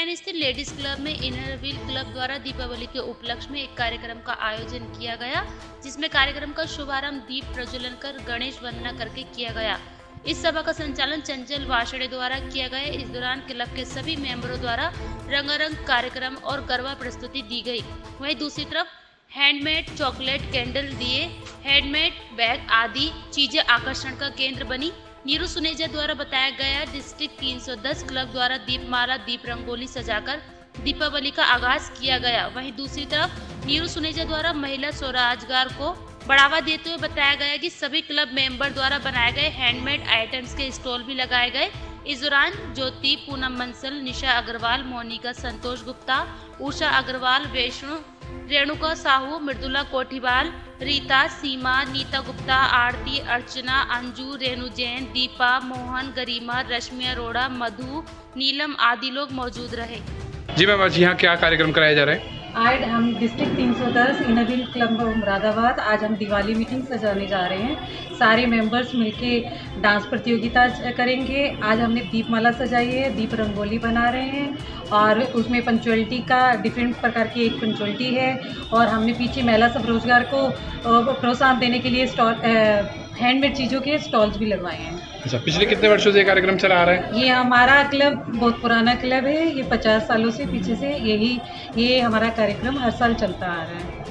नैन स्थित ladies club में inner wheel club द्वारा दीपावली के उपलक्ष्य में एक कार्यक्रम का आयोजन किया गया, जिसमें कार्यक्रम का शुभारंभ दीप प्रज्वलन कर गणेश वंदना करके किया गया। इस सभा का संचालन चंचल वाशड़े द्वारा किया गया। इस दौरान क्लब के सभी मेंबरों द्वारा रंगारंग कार्यक्रम और गरबा प्रस्तुति दी गई। वहीं दूसरी तरफ़ हैंडमेड, चॉकलेट, कैंडल दिए, हैंडमेड बैग आदि चीज़ें आकर्षण का केंद्र बनी। नीरू सुनेजा द्वारा बताया गया डिस्ट्रिक्ट 310 क्लब द्वारा दीप दीपमाला दीप रंगोली सजाकर दीपावली का आगाज़ किया गया। वहीं दूसरी तरफ़ नीरू सुनेजा द्वारा महिला स्वरोजगार को बढ़ावा देते हुए बताया गया कि सभी क्लब मेंबर द्वारा बनाए गए हैंडमेड आइटम्स के स्टॉल भी लगाए गए। इस दौरान ज्योति, पूनम बंसल, निशा अग्रवाल, मोनिका संतोष गुप्ता, उषा अग्रवाल, वैष्णु, रेणुका साहू, मृदुला कोठीवाल, रीता, सीमा, नीता गुप्ता, आरती, अर्चना, अंजू, रेणु जैन, दीपा, मोहन, गरिमा, रश्मि अरोड़ा, मधु, नीलम आदि लोग मौजूद रहे। जी मैम आज यहाँ क्या कार्यक्रम कराया जा रहा है? आज हम डिस्ट्रिक्ट 310 इनविल क्लब मुरादाबाद आज हम दिवाली मीटिंग सजाने जा रहे हैं। सारे मेंबर्स मिलके डांस प्रतियोगिता करेंगे। आज हमने दीपमाला सजाई है, दीप रंगोली बना रहे हैं और उसमें पंचुअलिटी का डिफरेंट प्रकार की एक पंचुअलिटी है और हमने पीछे महिला सब रोज़गार को प्रोत्साहन देने के लिए स्टॉल हैंडमेड चीज़ों के स्टॉल्स भी लगवाए हैं। अच्छा पिछले कितने वर्षों से ये कार्यक्रम चला आ रहा है? ये हमारा क्लब बहुत पुराना क्लब है ये पचास सालों से पीछे से यही ये हमारा कार्यक्रम हर साल चलता आ रहा है।